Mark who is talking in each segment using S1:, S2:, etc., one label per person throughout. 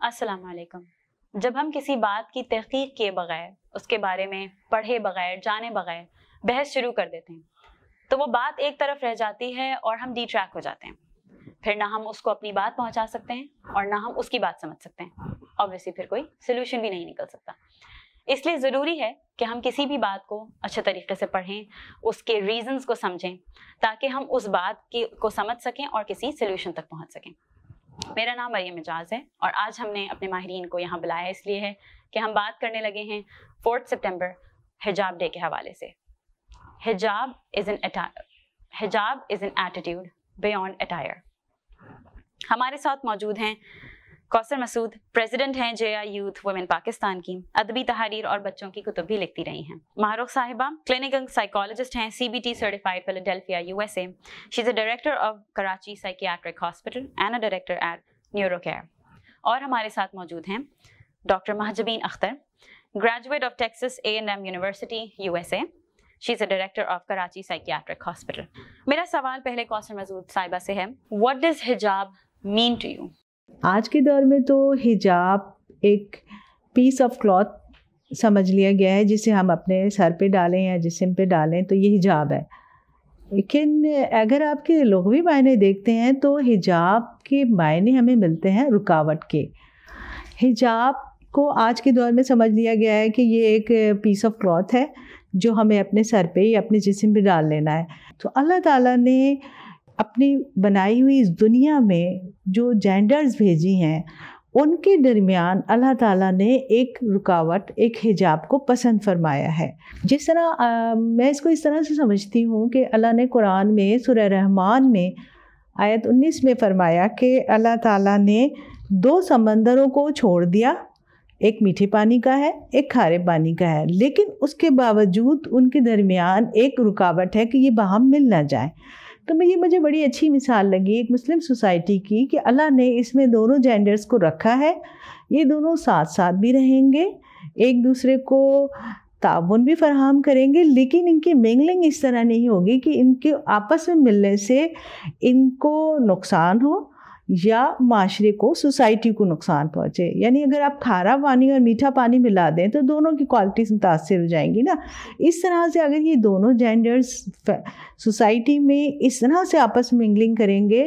S1: अस्सलाम वालेकुम जब हम किसी बात की तहकीक किए बगैर, उसके बारे में पढ़े बगैर, जाने बगैर, बहस शुरू कर देते हैं तो वो बात एक तरफ़ रह जाती है और हम डी ट्रैक हो जाते हैं। फिर ना हम उसको अपनी बात पहुँचा सकते हैं और ना हम उसकी बात समझ सकते हैं। ऑब्वियसली फिर कोई सोल्यूशन भी नहीं निकल सकता। इसलिए ज़रूरी है कि हम किसी भी बात को अच्छे तरीके से पढ़ें, उसके रीजंस को समझें, ताकि हम उस बात की, को समझ सकें और किसी सोल्यूशन तक पहुँच सकें। मेरा नाम मरियम एजाज है और आज हमने अपने माहरीन को यहाँ बुलाया इसलिए है कि हम बात करने लगे हैं फोर्थ सितंबर हिजाब डे के हवाले से। Hijab is an hijab is an attitude beyond attire हमारे साथ मौजूद हैं कौसर मसूद, प्रेसिडेंट हैं J I youth women Pakistan की। अदबी तहारीर और बच्चों की कुतुब भी लिखती रही हैं। मारूख साहिबा क्लिनिकल साइकोलॉजिस्ट हैं C B T certified Philadelphia U S A she is a director of Karachi psychiatric hospital and a director at neuro care और हमारे साथ मौजूद हैं doctor Mahjabeen Akhtar graduate of Texas A and M university U S A she is a director of Karachi psychiatric hospital मेरा सवाल पहले कौसर मसूद साहिबा से है what does hijab mean to you
S2: आज के दौर में तो हिजाब एक पीस ऑफ़ क्लॉथ समझ लिया गया है, जिसे हम अपने सर पे डालें या जिसम पे डालें तो ये हिजाब है। लेकिन अगर आपके भी मायने देखते हैं तो हिजाब के मायने हमें मिलते हैं रुकावट के। हिजाब को आज के दौर में समझ लिया गया है कि ये एक पीस ऑफ़ क्लॉथ है, जो हमें अपने सर पे या अपने जिसम पे डाल लेना है। तो अल्लाह ताला ने अपनी बनाई हुई इस दुनिया में जो जेंडर्स भेजी हैं उनके दरमियान अल्लाह ताला ने एक रुकावट एक हिजाब को पसंद फरमाया है। जिस तरह आ, मैं इसको इस तरह से समझती हूँ कि अल्लाह ने कुरान में सुर रहमान में आयत 19 में फरमाया कि अल्लाह ताला ने दो समंदरों को छोड़ दिया एक मीठे पानी का है एक खारे पानी का है। लेकिन उसके बावजूद उनके दरमियान एक रुकावट है कि ये बाहम मिल ना जाए। तो मैं, ये मुझे बड़ी अच्छी मिसाल लगी एक मुस्लिम सोसाइटी की कि अल्लाह ने इसमें दोनों जेंडर्स को रखा है। ये दोनों साथ साथ भी रहेंगे, एक दूसरे को ताउन भी फरहम करेंगे, लेकिन इनकी मिंगलिंग इस तरह नहीं होगी कि इनके आपस में मिलने से इनको नुकसान हो या माशरे को सोसाइटी को नुकसान पहुँचे। यानी अगर आप खारा पानी और मीठा पानी मिला दें तो दोनों की क्वालिटीज़ मुतासर हो जाएँगी ना। इस तरह से अगर ये दोनों जेंडर्स सोसाइटी में इस तरह से आपस में मिंगलिंग करेंगे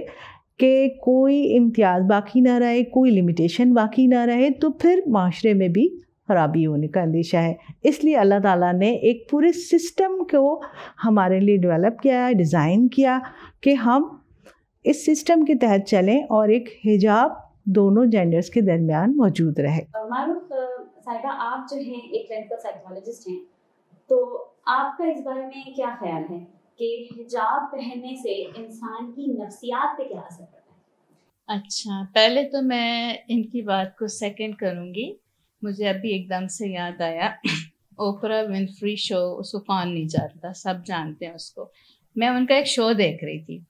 S2: कि कोई इम्तियाज़ बाकी ना रहे, कोई लिमिटेशन बाकी ना रहे तो फिर माशरे में भी ख़राबी होने का अंदेशा है। इसलिए अल्लाह ताला ने एक पूरे सिस्टम को हमारे लिए डेवलप किया डिज़ाइन किया कि हम इस सिस्टम के तहत चलें और एक हिजाब दोनों जेंडर्स के दरमियान मौजूद रहे।
S1: साहिबा आप जो हैं एक क्लिनिकल साइकोलॉजिस्ट हैं तो आपका इस बारे में क्या ख्याल है कि हिजाब पहनने से इंसान की नफ्सियात पे क्या असर पड़ता
S3: है? अच्छा पहले तो मैं इनकी बात को सेकंड करूँगी। मुझे अभी एकदम से याद आया ओपरा विनफ्री शो उसको कौन नहीं जानता सब जानते हैं उसको। मैं उनका एक शो देख रही थी।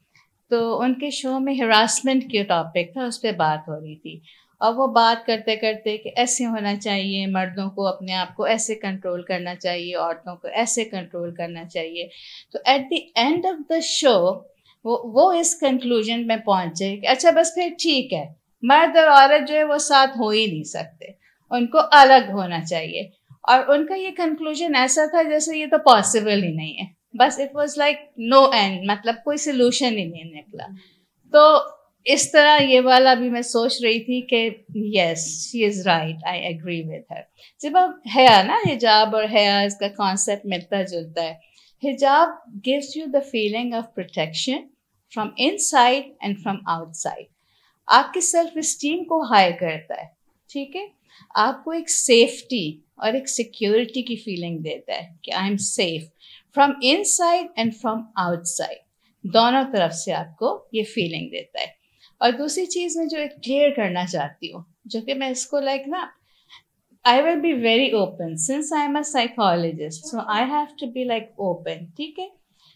S3: तो उनके शो में हरासमेंट के टॉपिक था, उस पर बात हो रही थी। और वो बात करते करते कि ऐसे होना चाहिए, मर्दों को अपने आप को ऐसे कंट्रोल करना चाहिए, औरतों को ऐसे कंट्रोल करना चाहिए। तो at the end of the show वो वो इस कंक्लूजन में पहुँचे कि अच्छा बस फिर ठीक है। मर्द और औरत जो है वो साथ हो ही नहीं सकते। उनको अलग होना चाहिए। और उनका ये कंक्लूजन ऐसा था जैसे ये तो पॉसिबल ही नहीं है। बस it was like no end मतलब कोई सोल्यूशन ही नहीं निकला। तो इस तरह ये वाला भी मैं सोच रही थी कि yes she is right I agree with her जब अब हया ना, हिजाब और हया, इसका कॉन्सेप्ट मिलता जुलता है। Hijab gives you the feeling of protection from inside and from outside आपकी सेल्फ स्टीम को हाई करता है, ठीक है? आपको एक सेफ्टी और एक सिक्योरिटी की फीलिंग देता है कि I am safe from inside and from outside दोनों तरफ़ से आपको ये फीलिंग देता है। और दूसरी चीज़ मैं जो एक क्लियर करना चाहती हूँ, जो कि मैं इसको लाइक ना I will be very open since I am a psychologist so I have to be like open ठीक है?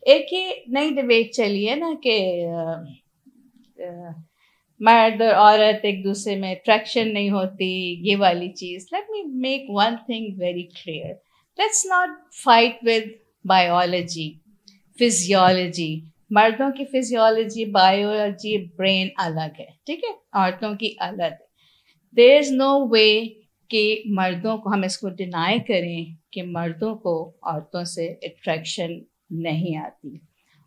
S3: एक ये नई डिबेट चली है ना कि मर्द और औरत एक दूसरे में अट्रैक्शन नहीं होती, ये वाली चीज़। Let me make one thing very clear let's not fight with biology physiology मर्दों की फिजियोलॉजी बायोलॉजी ब्रेन अलग है, ठीक है? औरतों की अलग है। देर इज़ नो वे कि मर्दों को, हम इसको डिनाई करें कि मर्दों को औरतों से अट्रैक्शन नहीं आती।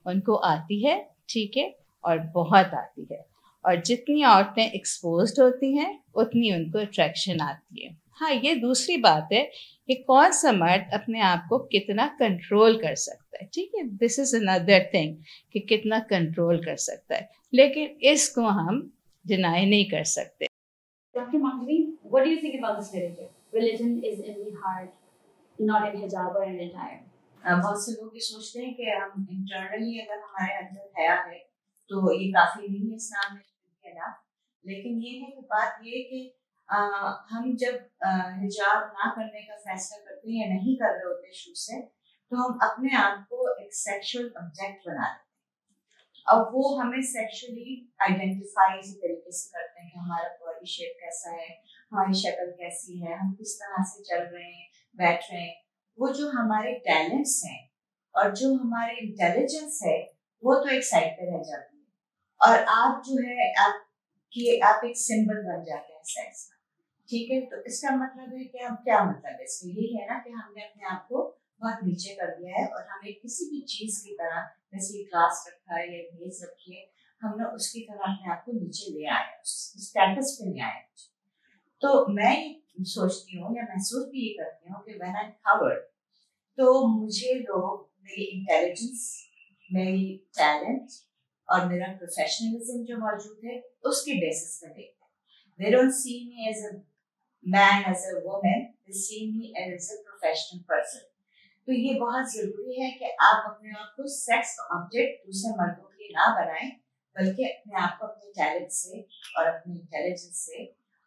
S3: उनको आती है, ठीक है? और बहुत आती है। और जितनी औरतें एक्सपोज होती हैं, उतनी उनको अट्रैक्शन आती है। हाँ ये दूसरी बात है कि कौन सा मर्द अपने आप को कितना कंट्रोल कर सकता है। ठीक है दिस इज़ अनदर थिंग कि कितना कंट्रोल कर सकता है। लेकिन इसको हम डिनाई नहीं कर सकते.
S4: बहुत से लोग ये सोचते हैं कि हम इंटरनली अगर हमारे अंदर हया है तो ये काफ़ी नहीं है इस्लाम में लेकिन ये है कि बात ये कि हम जब हिजाब ना करने का फैसला करते हैं या नहीं कर रहे होते शुरू से तो हम अपने आप को एक सेक्सुअल ऑब्जेक्ट बना देते अब वो हमें सेक्सुअली आइडेंटिफाई इसी तरीके से करते हैं कि हमारा बॉडी शेप कैसा है, हमारी शक्ल कैसी है, हम किस तरह से चल रहे हैं, बैठ रहे हैं। वो जो हमारे टैलेंट्स हैं और जो हमारे इंटेलिजेंस है, वो तो एक साइड पे रह जाती है। और आप जो है, आप, कि आप एक सिंबल बन जाते हैं सेक्स का ठीक है? तो इसका मतलब है कि हम क्या मतलब है? इसका यही है ना कि हमने अपने आप को बहुत नीचे कर दिया है और हमें किसी भी चीज़ की तरह, जैसे क्लास रखा है या मेज रखी है, हमने उसकी तरह अपने आप को नीचे ले आए स्टेटस पे ले आए तो मैं सोचती हूँ या महसूस भी ये करती हूँ कि व्हेन आई कवर्ड तो मुझे लोग मेरी इंटेलिजेंस मेरी टैलेंट और मेरा प्रोफेशनलिज्म जो मौजूद है, उसके बेसिस पे देखते हैं। They don't see me as a man as a woman they see me as a professional person तो ये बहुत ज़रूरी है कि आप अपने आप को सेक्स ऑब्जेक्ट दूसरे मर्दों के लिए ना बनाएँ बल्कि अपने आप को अपने टैलेंट से और अपने इंटेलिजेंस से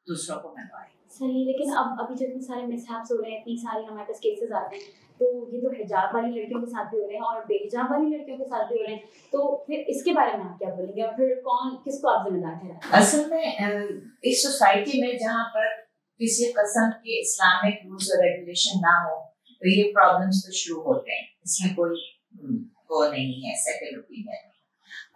S4: दूसरों को मनवाएँ।
S1: सही लेकिन अब अभी जब सारे मिसहैप्स हो रहे हैं इतनी सारी हमारे पास केसेस आते हैं तो ये तो हिजाब वाली लड़कियों के साथ भी हो रहे हैं और बेहिजाब वाली लड़कियों के साथ भी हो रहे हैं तो फिर इसके बारे में आप क्या बोलेंगे और फिर कौन किसको आप जिम्मेदार ठहराएँगे
S4: असल में इस सोसाइटी में जहाँ पर किसी कस्म के इस्लामिक रूल्स और रेगुलेशन ना हो तो ये प्रॉब्लम्स तो शुरू होते हैं। इसमें कोई हम्म, वो नहीं है सेकंड ओपिनियन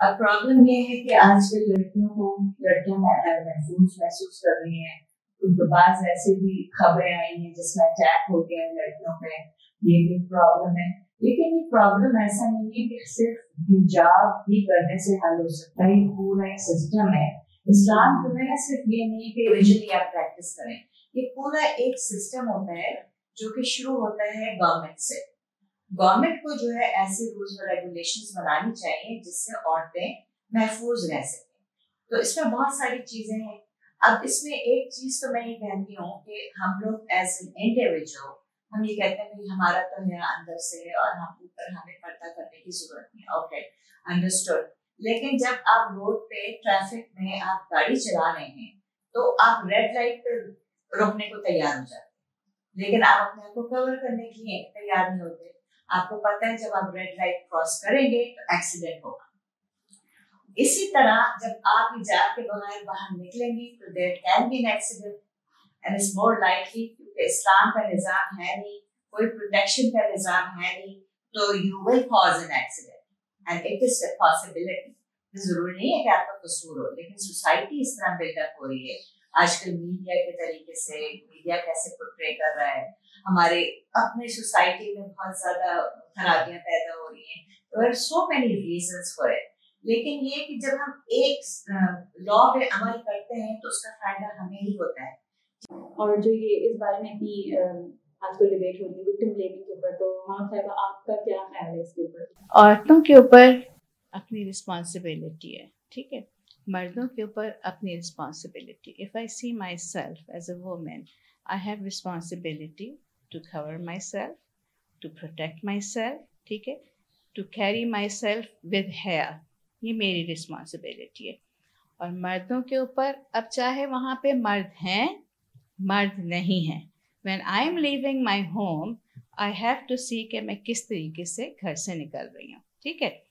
S4: अब प्रॉब्लम ये है कि आजकल लड़कियों को लड़कियाँ महफूज महसूस कर रही हैं। उनके पास ऐसे भी खबरें आई हैं जिसमें अटैक हो गया है लड़कियों पे। ये भी प्रॉब्लम है। लेकिन ये प्रॉब्लम ऐसा नहीं है कि सिर्फ़ हिजाब ही करने से हल हो सकता है। पूरा एक सिस्टम है। इस्लाम जो है सिर्फ़ ये नहीं है कि विजुअली आप प्रैक्टिस करें। ये पूरा एक सिस्टम होता है जो कि शुरू होता है गवर्नमेंट से। गवर्नमेंट को जो है ऐसे रूल्स और रेगुलेशंस बनानी चाहिए जिससे औरतें महफूज रह सकें। तो इसमें बहुत सारी चीज़ें हैं। अब इसमें एक चीज़ तो मैं ये कहती हूँ कि हम लोग एज एन इंडिविजुअल हम ये कहते हैं कि हमारा तो है अंदर से और हम ऊपर हमें पर्दा करने की ज़रूरत नहीं। ओके अंडरस्टूड लेकिन जब आप रोड पे ट्रैफ़िक में आप गाड़ी चला रहे हैं तो आप रेड लाइट पे रोकने को तैयार हो जाते लेकिन आप अपने आप को कवर करने के लिए तैयार नहीं होते। आपको पता है, जब आप रेड लाइट क्रॉस करेंगे तो एक्सीडेंट होगा। इसी तरह जब आप हिजाब के बगैर बाहर निकलेंगे तो there can be an accident and it's more likely क्योंकि इस्लाम का निज़ाम है नहीं, कोई प्रोटेक्शन का निज़ाम है नहीं तो you will cause an accident and it is a possibility ज़रूरी नहीं है कि आपका कसूर हो, लेकिन सोसाइटी इस तरह बिल्डअप हो रही है। आजकल मीडिया के तरीके से मीडिया कैसे पोर्ट्रे कर रहा है। हमारे अपने सोसाइटी में बहुत ज़्यादा खराबियाँ पैदा हो रही हैं। तो so many reasons for it लेकिन ये कि जब हम एक लॉ पे अमल करते हैं तो उसका फ़ायदा हमें ही होता है।
S1: और जो ये इस बारे में इतनी आजकल डिबेट हो रही है विक्टिम ब्लेमिंग के ऊपर तो हाँ साहब आपका क्या ख्याल है इसके ऊपर?
S3: औरतों के ऊपर अपनी रिस्पॉन्सिबिलिटी है ठीक है? मर्दों के ऊपर अपनी responsibility if I see myself as a women I have responsibility to cover myself to protect myself ठीक है? To carry myself with hair ये मेरी रिस्पॉन्सिबिलिटी है. और मर्दों के ऊपर, अब चाहे वहाँ पे मर्द हैं, मर्द नहीं हैं. When I am living my home I have to see कि मैं किस तरीके से घर से निकल रही हूँ. ठीक है?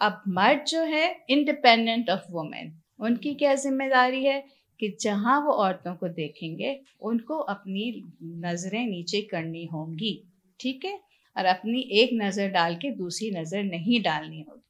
S3: अब मर्द जो है इंडिपेंडेंट ऑफ़ वुमेन उनकी क्या ज़िम्मेदारी है? कि जहाँ वो औरतों को देखेंगे, उनको अपनी नज़रें नीचे करनी होंगी, ठीक है? और अपनी एक नज़र डाल के दूसरी नज़र नहीं डालनी होगी।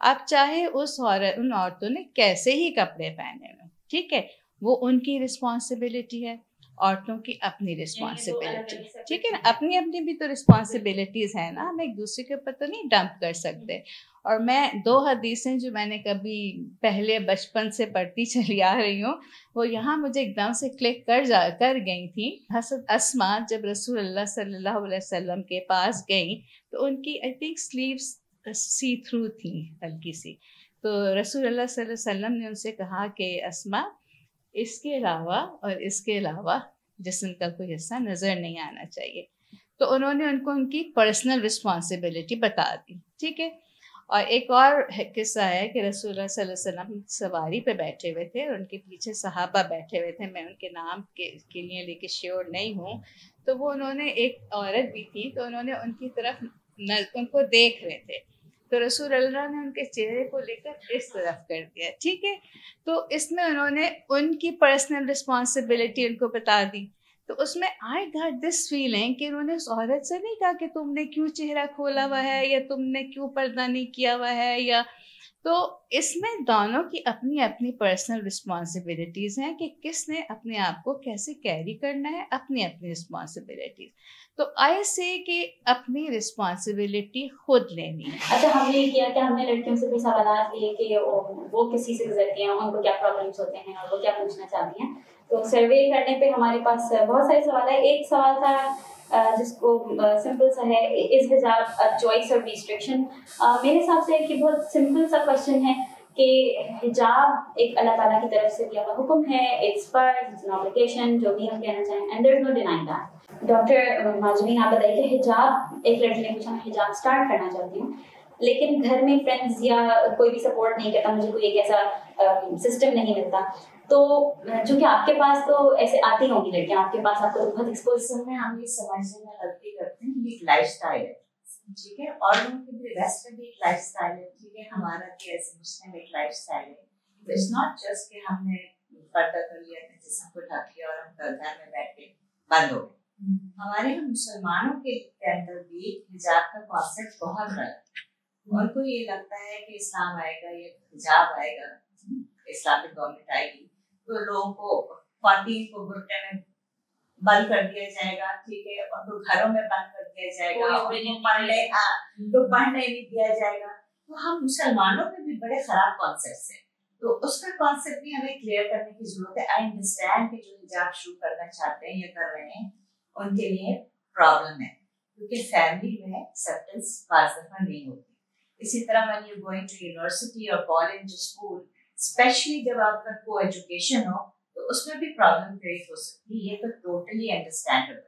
S3: अब चाहे उस औरत, उन औरतों ने कैसे ही कपड़े पहने हुए ठीक है? वो उनकी रिस्पॉन्सिबिलिटी है। औरतों की अपनी रिस्पॉन्सिबिलिटी ठीक है ना? अपनी अपनी भी तो रिस्पॉन्सिबिलिटीज़ है ना। हम एक दूसरे के ऊपर तो नहीं डंप कर सकते। और मैं दो हदीसें जो मैंने कभी पहले बचपन से पढ़ती चली आ रही हूँ वो यहाँ मुझे एकदम से क्लिक कर जा कर गई थी। हसद असमा जब रसूल अल्लाह सल्लल्लाहु अलैहि वसल्लम के पास गई तो उनकी I think sleeves see through थी हल्की सी। तो रसूल अल्लाह सल्लल्लाहु अलैहि वसल्लम ने उनसे कहा कि असमा इसके अलावा और इसके अलावा जिसम का कोई हिस्सा नज़र नहीं आना चाहिए। तो उन्होंने उनको उनकी पर्सनल रिस्पॉन्सिबिलिटी बता दी ठीक है? और एक और किस्सा है कि रसूल वसल्लम सवारी पे बैठे हुए थे और उनके पीछे सहाबा बैठे हुए थे। मैं उनके नाम के, के लिए लेके श्योर नहीं हूँ। तो वो उन्होंने एक औरत भी थी तो उन्होंने उनकी तरफ़ न, उनको देख रहे थे। तो रसूल अल्लाह ने उनके चेहरे को लेकर इस तरफ़ कर दिया, ठीक है? तो इसमें उन्होंने उनकी पर्सनल रिस्पॉन्सिबिलिटी उनको बता दी। तो उसमें आई गॉट दिस फीलिंग कि उन्होंने उस औरत से नहीं कहा कि तुमने क्यों चेहरा खोला हुआ है या तुमने क्यों पर्दा नहीं किया हुआ है या तो इसमें दोनों की अपनी अपनी पर्सनल रिस्पॉन्सिबिलिटीज़ हैं कि किसने अपने आप को कैसे कैरी करना है अपनी अपनी रिस्पॉन्सिबिलिटीज़ तो आई से कि अपनी रिस्पॉन्सिबिलिटी खुद लेनी है।
S1: अच्छा हमने किया कि हमने लड़कियों से भी सवाल लिए कि वो किसी से गुजरती हैं, उनको क्या प्रॉब्लम्स होते हैं और वो क्या पूछना चाहती हैं। तो सर्वे करने पे हमारे पास बहुत सारे सवाल है एक सवाल था जिसको सिंपल सा है इज़ हिजाब चॉइस और रिस्ट्रिक्शन मेरे हिसाब से कि बहुत सिंपल सा क्वेश्चन है कि हिजाब एक अल्लाह ताला की तरफ़ से दिया हुआ हुक्म है इट्स पर इट्स ऑब्लिगेशन जो भी हम कहना चाहें and there is no denying that doctor Mahjabeen, आप बताइए कि हिजाब, एक लड़की ने पूछा, मैं हिजाब स्टार्ट करना चाहती हूँ। लेकिन घर में फ्रेंड्स या कोई भी सपोर्ट नहीं करता, मुझे कोई एक ऐसा सिस्टम नहीं मिलता। तो चूँकि आपके पास तो ऐसे आती होंगी लड़कियाँ आपके पास आपको तो बहुत एक्सपोज
S4: में हम ये समझने में गलती करते हैं कि एक लाइफ स्टाइल है। ठीक है और के भी वेस्ट में भी एक लाइफ स्टाइल है ठीक है हमारा भी ऐसे मुस्लिम एक लाइफ स्टाइल है इट्स नॉट जस्ट कि हमने पर्दा कर लिया अपने जिसम को ढक लिया और हम घर में बैठ के बंद हो गए। हमारे हम मुसलमानों के अंदर भी हिजाब का कॉन्सेप्ट बहुत गलत उनको ये लगता है कि इस्लाम आएगा या हिजाब आएगा इस्लामिक गवर्नमेंट आएगी तो लोगों को खातन को बुरके में बंद कर दिया जाएगा ठीक है? और तो घरों में बंद कर दिया जाएगा पढ़ने हाँ। तो पढ़ने नहीं दिया जाएगा। तो हम मुसलमानों में भी बड़े खराब कॉन्सेप्ट हैं। तो उसका कॉन्सेप्ट भी हमें क्लियर करने की ज़रूरत है। आई अंडरस्टैंड कि जो हिजाब शुरू करना चाहते हैं या कर रहे हैं उनके लिए प्रॉब्लम है। क्योंकि फैमिली में एक्सेप्टेंस बाज नहीं होती। इसी तरह when you going to university और कॉलेज स्कूल स्पेशली जब आपका को एजुकेशन हो तो उसमें भी प्रॉब्लम क्रिएट हो सकती है, ये तो टोटली अंडरस्टैंडेबल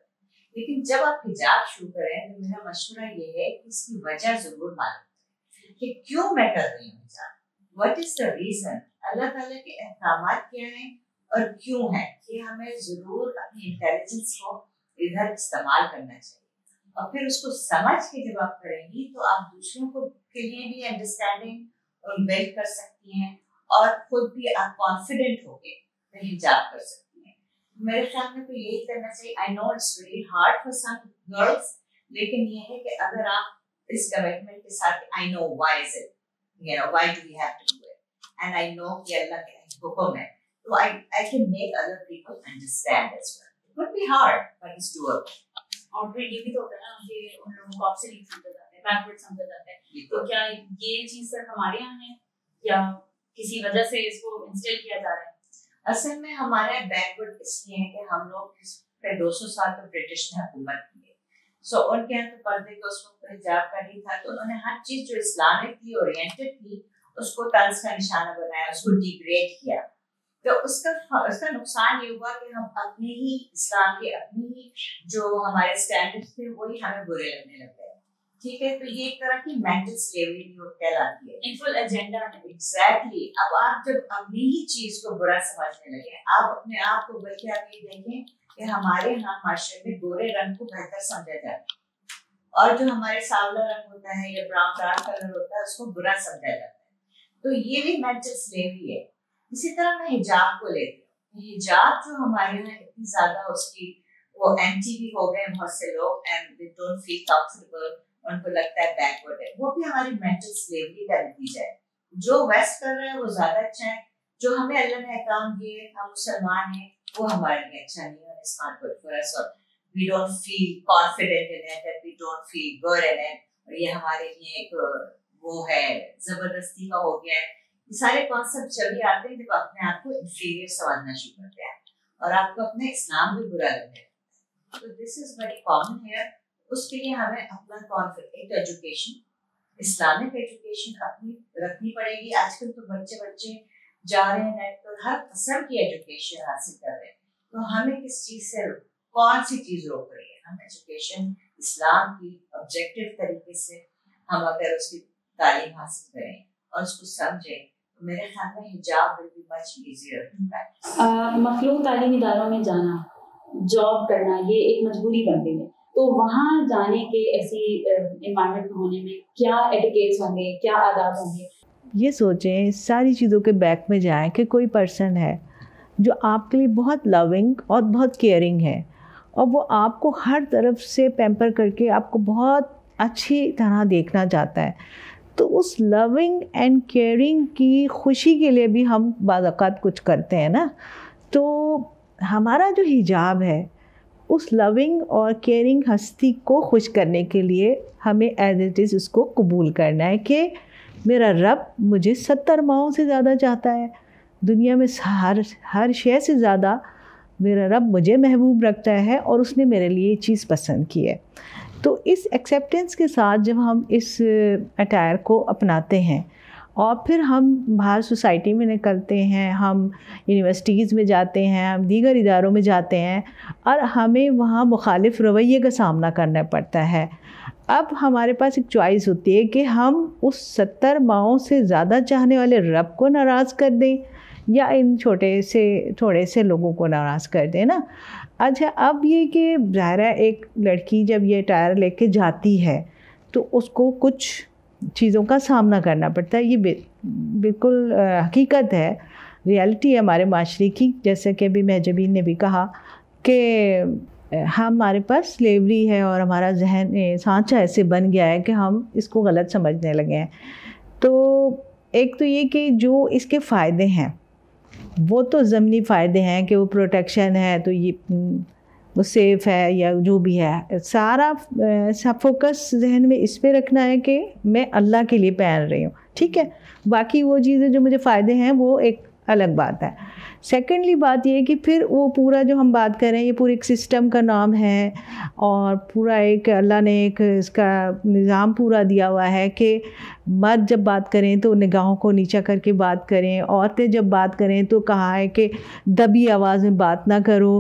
S4: लेकिन जब आप हिजाब शुरू करें तो मेरा मशवरा ये है कि इसकी वजह ज़रूर मालूम कि क्यों मैं कर रही हूँ हिजाब। वट इज़ द रीजन अल्लाह ताला के अहकाम क्या हैं और क्यों है? कि हमें ज़रूर अपनी इंटेलिजेंस को इधर इस्तेमाल करना चाहिए। और फिर उसको समझ के जब आप करेंगी तो आप दूसरों को के लिए भी अंडरस्टैंडिंग और बिल्ड कर सकती हैं। और खुद भी आप कॉन्फिडेंट होके हिजाब कर सकती हैं। मेरे ख्याल में तो यही करना चाहिए। I know it's very hard for some girls लेकिन ये है कि अगर आप इस कमिटमेंट के साथ I know why is it you know why do we have to do it and I know कि अल्लाह के हुक्म है। तो I I can make other people understand as well would be hard, but it's doable.
S1: और फिर ये भी तो होता है ना कि उन लोगों को नहीं समझा जाता है बैकवर्ड समझा जाता है। तो क्या ये चीज़ सिर्फ़ हमारे यहाँ है या किसी वजह से इसको इंस्टॉल किया जा रहा है।
S4: असल में हमारे बैकवर्ड इसलिए है कि हम लोग इस पे 200 साल तो ब्रिटिश ने हुकूमत की है। सो उनके यहाँ तो पर्दे का उस वक्त हिजाब का नहीं था तो उन्होंने हर चीज़ जो इस्लामिक थी ओरिएंटेड थी, उसको तर्ज का निशाना बनाया, उसको डिग्रेड किया। तो उसका उसका नुकसान ये हुआ कि हम अपने ही इस्लाम के अपने ही जो हमारे स्टैंडर्ड थे वही हमें बुरे लगने लग गए। ठीक है? तो ये एक तरह की मेंटल स्लेवरी कहलाती है।
S1: फुल एजेंडा
S4: एग्जैक्टली अब आप जब अपनी ही चीज़ को बुरा समझने लगे आप अपने आप को बल्कि आप ये देखें कि हमारे यहाँ माशरे में गोरे रंग को बेहतर समझा जाता है। और जो हमारे सांवला रंग होता है या ब्राउन डार्क कलर होता है उसको बुरा समझा जाता है। तो ये भी मेंटल स्लेवरी है। इसी तरह मैं हिजाब को लेती हूँ। हिजाब जो हमारे यहाँ इतनी ज़्यादा उसकी वो एंटी भी हो गए बहुत से लोग and they don't feel comfortable उनको लगता है बैकवर्ड है। वो भी हमारी मेंटल स्लेवरी का नतीजा है। जो वेस्ट कर रहे हैं, वो ज़्यादा अच्छा है। जो हमें अल्लाह ने काम दिए, हम मुसलमान हैं, वो हमारे लिए अच्छा नहीं है it's not good for us और we don't feel confident in it and we don't feel good in it और ये हमारे लिए एक, वो है, ज़बरदस्ती का हो गया है। सारे कॉन्सेप्ट भी आते हैं, जब अपने आप को इंफीरियर समझना शुरू करते हैं। और आपको अपने इस्लाम भी बुरा लगने लगता है। तो this is very common here उसके लिए हमें अपना कॉन्फिडेंट एजुकेशन इस्लामिक एजुकेशन अपनी रखनी पड़ेगी। आजकल तो बच्चे बच्चे जा रहे हैं नेट पर, हर किस्म की एजुकेशन हासिल कर रहे हैं। तो हमें किस चीज़ से, कौन सी चीज़ रोक रही है? हम एजुकेशन इस्लाम की ऑब्जेक्टिव तरीके से हम अगर उसकी तालीम हासिल करें और उसको समझें तो मेरे ख्याल में हिजाब विल बी मच इजियर
S1: मखलूक तालीमी इदारों में जाना जॉब करना, ये एक मजबूरी बन गई है। तो वहाँ जाने के ऐसी इन्वायरमेंट में होने में क्या एटिकेट्स होंगे, क्या आदाब होंगे?
S2: ये सोचें, सारी चीज़ों के बैक में जाएँ कि कोई पर्सन है जो आपके लिए बहुत लविंग और बहुत केयरिंग है और वो आपको हर तरफ़ से पैम्पर करके आपको बहुत अच्छी तरह देखना चाहता है। तो उस लविंग एंड केयरिंग की खुशी के लिए भी हम बाज़ात कुछ करते हैं ना? तो हमारा जो हिजाब है उस लविंग और केयरिंग हस्ती को खुश करने के लिए हमें एज इट इज़ उसको कबूल करना है कि मेरा रब मुझे सत्तर माओं से ज़्यादा चाहता है। दुनिया में हर हर शय से ज़्यादा मेरा रब मुझे महबूब रखता है और उसने मेरे लिए चीज़ पसंद की है। तो इस एक्सेप्टेंस के साथ जब हम इस अटायर को अपनाते हैं और फिर हम बाहर सोसाइटी में निकलते हैं, हम यूनिवर्सिटीज़ में जाते हैं, हम दीगर इदारों में जाते हैं और हमें वहाँ मुखालिफ रवैये का सामना करना पड़ता है। अब हमारे पास एक चॉइस होती है कि हम उस सत्तर माओं से ज़्यादा चाहने वाले रब को नाराज़ कर दें या इन छोटे से, थोड़े से लोगों को नाराज़ कर दें ना? अच्छा अब ये कि ज़ाहिर एक लड़की जब ये टायर लेके जाती है तो उसको कुछ चीज़ों का सामना करना पड़ता है। ये बिल्कुल हकीकत है। रियलिटी है हमारे माशरे की। जैसे कि अभी महजबीन ने भी कहा कि हमारे पास स्लेवरी है और हमारा जहन सांचा ऐसे बन गया है कि हम इसको गलत समझने लगे हैं। तो एक तो ये कि जो इसके फ़ायदे हैं, वो तो ज़मनी फ़ायदे हैं कि वो प्रोटेक्शन है तो ये वो सेफ़ है या जो भी है। सारा सब फोकस जहन में इस पर रखना है कि मैं अल्लाह के लिए पहन रही हूँ। ठीक है? बाकी वो चीज़ें जो मुझे फ़ायदे हैं, वो एक अलग बात है। सेकेंडली बात ये कि फिर वो पूरा जो हम बात करें ये पूरे एक सिस्टम का नाम है और पूरा एक अल्लाह ने एक इसका निज़ाम पूरा दिया हुआ है कि मर्द जब बात करें तो निगाहों को नीचा करके बात करें, औरतें जब बात करें तो कहा है कि दबी आवाज़ में बात ना करो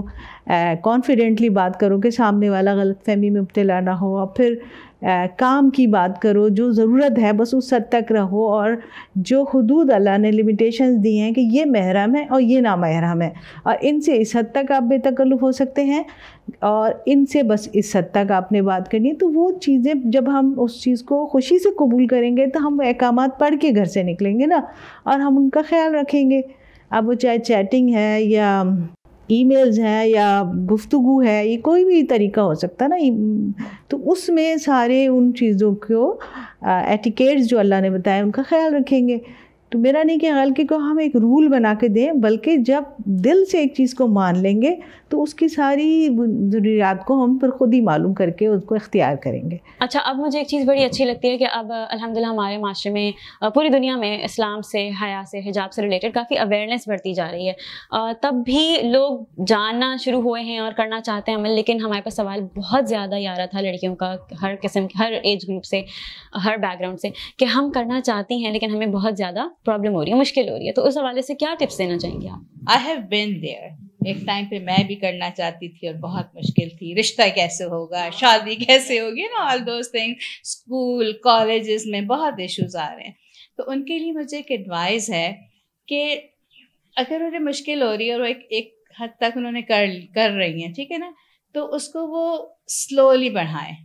S2: कॉन्फिडेंटली बात करो कि सामने वाला गलत फहमी में मुबतला ना हो और फिर आ, काम की बात करो जो ज़रूरत है बस उस हद तक रहो और जो हदूद अल्लाह ने लिमिटेशंस दी हैं कि ये महरम है और ये नामहरम है। और इनसे इस हद तक आप बेतकल्लुफ़ हो सकते हैं और इनसे बस इस हद तक आपने बात करनी है। तो वो चीज़ें जब हम उस चीज़ को खुशी से कबूल करेंगे तो हम अहकाम पढ़ के घर से निकलेंगे ना और हम उनका ख्याल रखेंगे। अब वो चाहे चैटिंग है या ईमेल्स हैं या गुफ्तु है, ये कोई भी तरीका हो सकता है ना तो उसमें सारे उन चीज़ों को एटिकेट्स जो अल्लाह ने बताए, उनका ख्याल रखेंगे। तो मेरा नहीं ख्याल कि को हम एक रूल बना के दें, बल्कि जब दिल से एक चीज़ को मान लेंगे तो उसकी सारी ज़रूरियात को हम फिर ख़ुद ही मालूम करके उसको इख्तियार करेंगे।
S1: अच्छा अब मुझे एक चीज़ बड़ी अच्छी लगती है कि अब अल्हम्दुलिल्लाह हमारे माशरे में पूरी दुनिया में इस्लाम से, हया से, हिजाब से रिलेटेड काफ़ी अवेयरनेस बढ़ती जा रही है। तब भी लोग जानना शुरू हुए हैं और करना चाहते हैं अमल, लेकिन हमारे पास सवाल बहुत ज़्यादा ही आ रहा था लड़कियों का, हर किस्म, हर एज ग्रुप से, हर बैकग्राउंड से, कि हम करना चाहती हैं, लेकिन हमें बहुत ज़्यादा प्रॉब्लम हो रही है, मुश्किल हो रही है तो उस हवाले से क्या टिप्स देना चाहेंगे आप?
S3: आई हैव बिन देयर एक टाइम पे मैं भी करना चाहती थी और बहुत मुश्किल थी। रिश्ता कैसे होगा, शादी कैसे होगी ना all those thing school colleges में बहुत इश्यूज़ आ रहे हैं। तो उनके लिए मुझे एक एडवाइस है कि अगर उन्हें मुश्किल हो रही है और एक एक हद तक उन्होंने कर कर रही हैं, ठीक है ना तो उसको वो स्लोली बढ़ाएँ,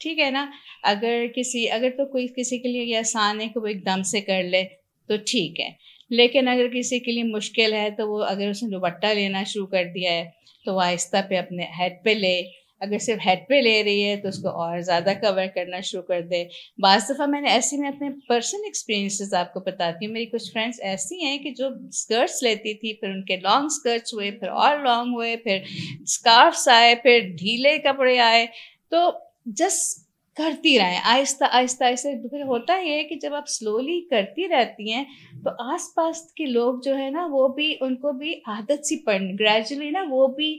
S3: ठीक है ना। अगर किसी, अगर तो कोई किसी के लिए ये आसान है कि वो एकदम से कर ले तो ठीक है। लेकिन अगर किसी के लिए मुश्किल है तो वो अगर उसने दुपट्टा लेना शुरू कर दिया है तो वो आहिस्ता पे अपने हेड पे ले। अगर सिर्फ़ हेड पे ले रही है तो उसको और ज़्यादा कवर करना शुरू कर दे। बज़ दफ़ा मैंने ऐसे में अपने पर्सनल एक्सपीरियंसेस आपको बताती हूँ। मेरी कुछ फ्रेंड्स ऐसी हैं कि जो स्कर्ट्स लेती थी, फिर उनके लॉन्ग स्कर्ट्स हुए, फिर और लॉन्ग हुए, फिर स्कार्फ्स आए, फिर ढीले कपड़े आए। तो जस्ट करती रहें। आहिस्ता आहिस्ता आहिस्ता। फिर होता ये है कि जब आप स्लोली करती रहती हैं तो आसपास के लोग जो है ना वो भी उनको भी आदत सी पड़ ग्रेजुअली ना वो भी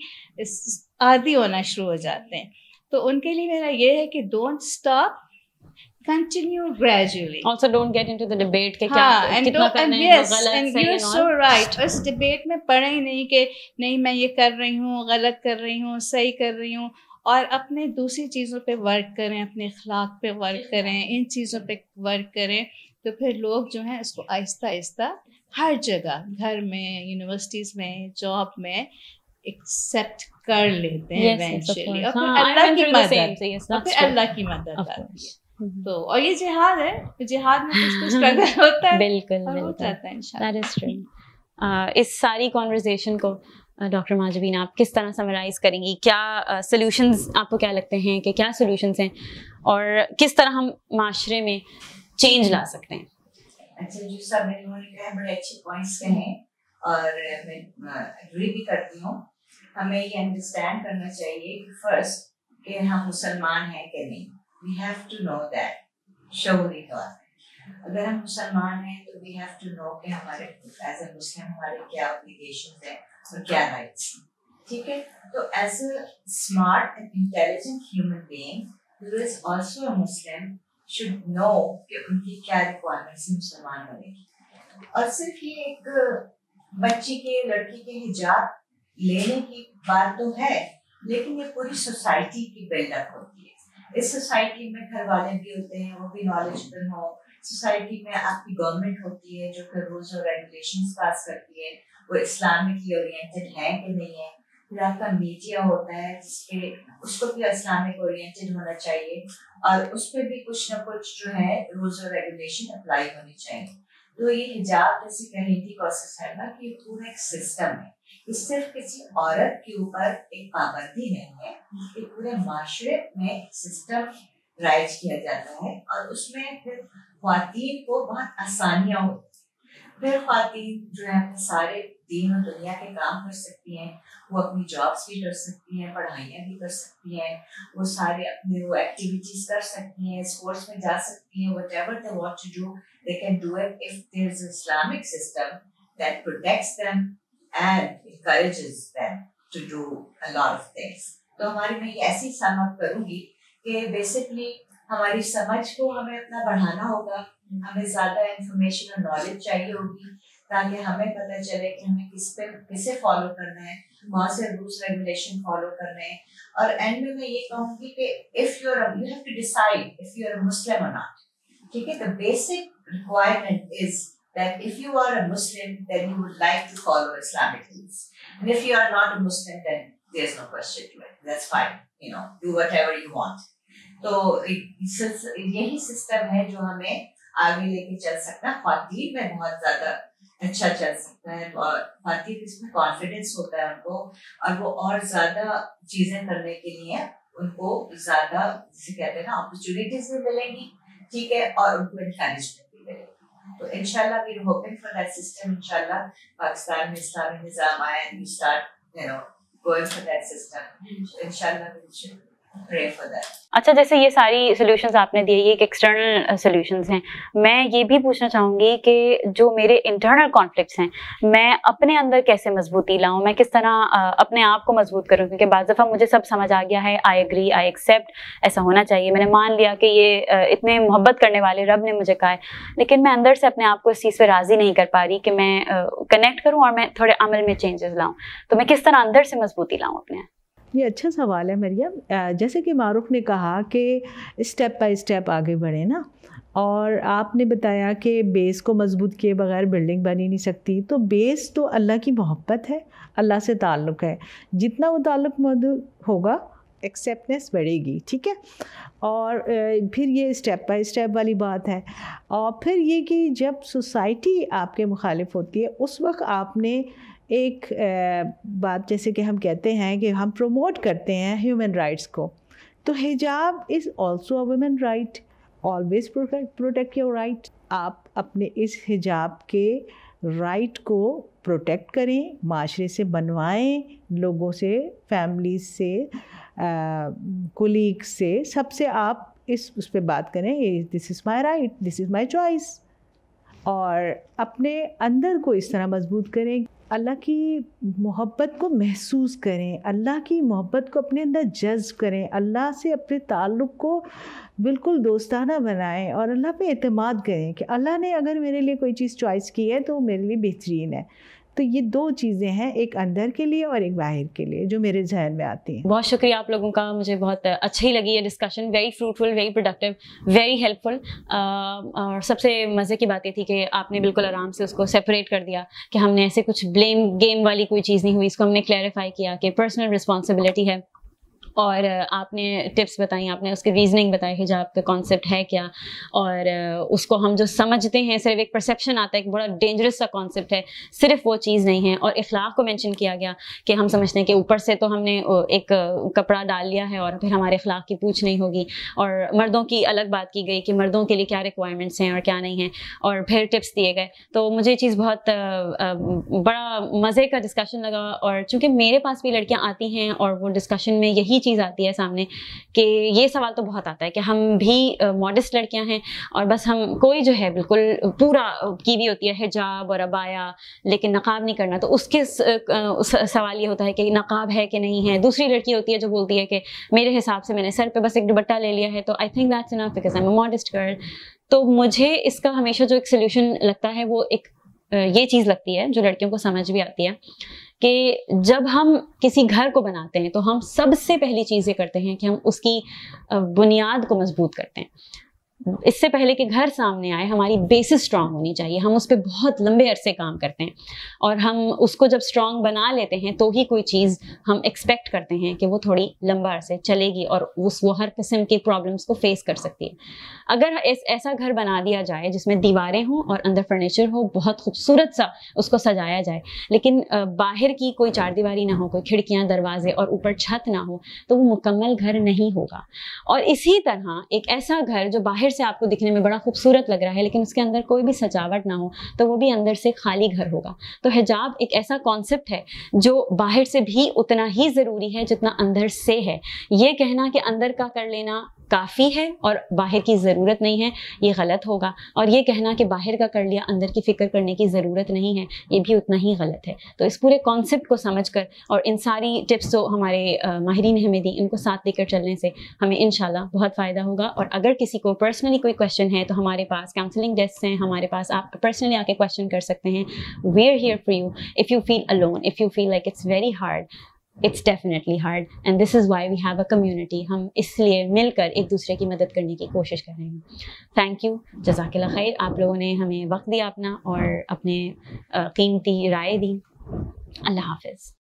S3: आदि होना शुरू हो जाते हैं। तो उनके लिए मेरा ये है कि don't stop continue gradually
S1: also don't get into the debate
S3: के क्या हाँ, and कितना करना and yes, है and you're so right उस डिबेट में पढ़े ही नहीं कि नहीं मैं ये कर रही हूँ गलत कर रही हूँ सही कर रही हूँ। और अपने दूसरी चीज़ों पे वर्क करें अपने अखलाक पे वर्क करें इन चीज़ों पे वर्क करें तो फिर लोग जो हैं उसको आहिस्ता आहिस्ता हर जगह घर में यूनिवर्सिटीज़ में जॉब में एक्सेप्ट कर लेते हैं इवेंचुअली और फिर हाँ, अल्लाह की मदद और फिर अल्लाह की मदद आती है. तो और ये जिहाद है जिहाद में कुछ स्ट्रगल होता है
S1: बिल्कुल और हो जाता है इंशाल्लाह। इस सारी कॉन्वर्जेशन को डॉक्टर माजबीन आप किस तरह समराइज करेंगी? क्या सोल्यूशंस uh, आपको क्या लगते हैं कि क्या सोल्यूशंस हैं? और किस तरह हम माशरे में चेंज ला सकते हैं?
S4: अच्छा जो सब इन्होंने कहा बड़े अच्छे पॉइंट्स कहे और मैं एग्री भी करती हूँ। हमें ये अंडरस्टैंड करना चाहिए कि फ़र्स्ट कि हम मुसलमान हैं कि नहीं। We have to know that Shauri तौर अगर हम मुसलमान हैं तो वी हैव टू नो कि हमारे एज ए मुस्लिम हमारे क्या ऑब्लिगेशंस हैं। क्या राइट्स ठीक है तो as a smart and intelligent human being who is also a Muslim should know कि उनकी क्या रिक्वायरमेंट्स है मुसलमान होने की. और सिर्फ़ ये एक बच्ची के, लड़की के हिजाब लेने की बात तो है, लेकिन ये पूरी सोसाइटी की बिल्डअप होती है। इस सोसाइटी में घर वाले भी होते हैं, वो भी नॉलेजफुल हो। सोसाइटी में आपकी गवर्नमेंट होती है, जो फिर रूल्स और रेगुलेशंस पास करती है। वो इस्लामिकली ओरिएंटेड है कि नहीं है। फिर आपका मीडिया होता है, जिसपे उसको भी इस्लामिक ओरिएंटेड होना चाहिए और उस पर भी कुछ ना कुछ जो है रूल्स और रेगुलेशन अप्लाई होनी चाहिए। तो ये हिजाब, जैसे कही थी प्रोसेस है ना, कि पूरा एक सिस्टम है ये सिर्फ़ किसी औरत के ऊपर एक पाबंदी नहीं है ये पूरे माशरे में सिस्टम राइज किया जाता है और उसमें फिर खातन को बहुत आसानियाँ होती फिर खातन जो है सारे दीन और दुनिया के काम कर सकती हैं, वो अपनी जॉब्स भी कर सकती हैं, पढ़ाइयाँ भी कर सकती हैं, वो सारे अपने वो एक्टिविटीज़ कर सकती हैं स्पोर्ट्स में जा सकती हैं whatever they want to do they can do it if there's an Islamic system that protects them and encourages them to do a lot of things. तो हमारी, मैं ये ऐसी समझ करूँगी कि बेसिकली हमारी समझ को हमें अपना बढ़ाना होगा, हमें ज़्यादा इंफॉर्मेशन और नॉलेज चाहिए होगी ताकि हमें पता चले कि हमें किस पे, किसे फॉलो करना है, वहाँ से रूल्स रेगुलेशन फॉलो कर हैं। और एंड में मैं ये कहूँगी कि if you are you have to decide if you are Muslim or not ठीक है? The basic requirement is that if you are a Muslim then you would like to follow Islamic rules and if you are not a Muslim then there is no question to it that's fine you know do whatever you want तो यही system है जो हमें आगे लेके चल सकता है। में बहुत ज़्यादा अच्छा चल सकता है और खातन इसमें कॉन्फिडेंस होता है उनको और वो और ज़्यादा चीज़ें करने के लिए उनको ज़्यादा जिसे कहते हैं ना अपॉर्चुनिटीज़ भी मिलेंगी ठीक है और उनको इंकरेजमेंट भी मिलेगी। तो इनशाला we hoping for that system इनशाला पाकिस्तान में इस्लामी निज़ाम आया and we start you know going for that system इनशाला वी
S1: अच्छा जैसे ये सारी सोल्यूशंस आपने दिए, ये एक एक्सटर्नल सोल्यूशंस हैं। मैं ये भी पूछना चाहूँगी कि जो मेरे इंटरनल कॉन्फ्लिक्ट्स हैं, मैं अपने अंदर कैसे मजबूती लाऊं? मैं किस तरह अपने आप को मज़बूत करूँ? क्योंकि बाज़ दफ़ा मुझे सब समझ आ गया है आई एग्री आई एक्सेप्ट ऐसा होना चाहिए। मैंने मान लिया कि ये इतने मोहब्बत करने वाले रब ने मुझे कहा है। लेकिन मैं अंदर से अपने आप को इस चीज़ पर राज़ी नहीं कर पा रही कि मैं कनेक्ट करूँ और मैं थोड़े अमल में चेंजेस लाऊँ। तो मैं किस तरह अंदर से मजबूती लाऊँ अपने
S2: ये अच्छा सवाल है मरियम। जैसे कि मारूफ ने कहा कि स्टेप बाय स्टेप आगे बढ़े ना, और आपने बताया कि बेस को मज़बूत किए बगैर बिल्डिंग बनी नहीं सकती तो बेस तो अल्लाह की मोहब्बत है, अल्लाह से ताल्लुक़ है। जितना वो ताल्लुक़ मौजूद होगा एक्सेप्टनेस बढ़ेगी, ठीक है? और फिर ये स्टेप बाय स्टेप वाली बात है। और फिर ये कि जब सोसाइटी आपके मुखालिफ होती है, उस वक्त आपने एक बात जैसे कि हम कहते हैं कि हम प्रमोट करते हैं ह्यूमन राइट्स को। तो hijab is also a women right always protect your right आप अपने इस हिजाब के राइट को प्रोटेक्ट करें, माशरे से बनवाएँ, लोगों से फैमिली से कोलीग से। सबसे आप इस, उस पर बात करें this is my right this is my choice और अपने अंदर को इस तरह मज़बूत करें। अल्लाह की मोहब्बत को महसूस करें, अल्लाह की मोहब्बत को अपने अंदर जज्ब करें, अल्लाह से अपने ताल्लुक़ को बिल्कुल दोस्ताना बनाएँ और अल्लाह पे एतमाद करें कि अल्लाह ने अगर मेरे लिए कोई चीज़ चॉइस की है तो वो मेरे लिए बेहतरीन है। तो ये दो चीज़ें हैं, एक अंदर के लिए और एक बाहर के लिए, जो मेरे जहन में आती हैं।
S1: बहुत शुक्रिया आप लोगों का, मुझे बहुत अच्छी लगी ये discussion very fruitful very productive very helpful और सबसे मज़े की बात ये थी कि आपने बिल्कुल आराम से उसको सेपरेट कर दिया कि हमने ऐसे कुछ ब्लेम गेम वाली कोई चीज़ नहीं हुई, इसको हमने क्लैरिफाई किया कि पर्सनल रिस्पॉन्सिबिलिटी है। और आपने टिप्स बताई, आपने उसकी रीजनिंग बताई हिजाब का कॉन्सेप्ट है क्या? और उसको हम जो समझते हैं, सिर्फ़ एक परसेप्शन आता है, एक बड़ा डेंजरस सा कॉन्सेप्ट है, सिर्फ़ वो चीज़ नहीं है। और इखलाक को मैंशन किया गया कि हम समझते हैं कि ऊपर से तो हमने एक कपड़ा डाल लिया है और फिर हमारे अखलाक की पूछ नहीं होगी। और मर्दों की अलग बात की गई कि मर्दों के लिए क्या रिक्वायरमेंट्स हैं और क्या नहीं है। और फिर टिप्स दिए गए। तो मुझे ये चीज़ बहुत बड़ा मज़े का डिस्कशन लगा और चूँकि मेरे पास भी लड़कियाँ आती हैं और वो डिस्कशन में यही चीज़ आती है सामने कि ये सवाल तो बहुत आता है कि हम भी मॉडस्ट लड़कियाँ हैं और बस हम, कोई जो है बिल्कुल पूरा की भी होती है, हिजाब और अबाया लेकिन नकाब नहीं करना तो उसके सवाल ये होता है कि नकाब है कि नहीं है? दूसरी लड़की होती है जो बोलती है कि मेरे हिसाब से मैंने सर पे बस एक दुबट्टा ले लिया है तो I think that's enough because I am modest girl तो मुझे इसका हमेशा जो एक सोल्यूशन लगता है, वो एक ये चीज़ लगती है, जो लड़कियों को समझ भी आती है कि जब हम किसी घर को बनाते हैं तो हम सबसे पहली चीज़ ये करते हैं कि हम उसकी बुनियाद को मज़बूत करते हैं। इससे पहले कि घर सामने आए हमारी बेसिस स्ट्रांग होनी चाहिए। हम उस पर बहुत लंबे अरसे काम करते हैं और हम उसको जब स्ट्रांग बना लेते हैं तो ही कोई चीज़ हम एक्सपेक्ट करते हैं कि वो थोड़ी लंबा अरसे चलेगी और उस वो हर किस्म की प्रॉब्लम्स को फेस कर सकती है। अगर ऐस, ऐसा घर बना दिया जाए जिसमें दीवारें हों और अंदर फर्नीचर हो बहुत खूबसूरत सा उसको सजाया जाए लेकिन बाहर की कोई चार दीवारी ना हो कोई खिड़कियाँ दरवाजे और ऊपर छत ना हो तो वो मुकम्मल घर नहीं होगा। और इसी तरह एक ऐसा घर जो बाहर से आपको दिखने में बड़ा खूबसूरत लग रहा है, लेकिन उसके अंदर कोई भी सजावट ना हो तो वो भी अंदर से खाली घर होगा। तो हिजाब एक ऐसा कॉन्सेप्ट है, जो बाहर से भी उतना ही ज़रूरी है जितना अंदर से है। ये कहना कि अंदर का कर लेना काफ़ी है और बाहर की ज़रूरत नहीं है, ये गलत होगा। और ये कहना कि बाहर का कर लिया, अंदर की फ़िक्र करने की ज़रूरत नहीं है, ये भी उतना ही गलत है। तो इस पूरे कॉन्सेप्ट को समझ कर और इन सारी टिप्स जो हमारे माहरीन ने हमें दी इनको साथ लेकर चलने से हमें इन बहुत फ़ायदा होगा। और अगर किसी को पर्सनली कोई क्वेश्चन है तो हमारे पास काउंसलिंग डेस्क हैं, हमारे पास आप पर्सनली आके क्वेश्चन कर सकते हैं। We are here for you if you feel alone if you feel like it's very hard it's definitely hard and this is why we have a community हम इसलिए मिलकर एक दूसरे की मदद करने की कोशिश कर रहे हैं। थैंक यू जजाक खैर। आप लोगों ने हमें वक्त दिया अपना और अपने कीमती राय दी। अल्लाह हाफिज़।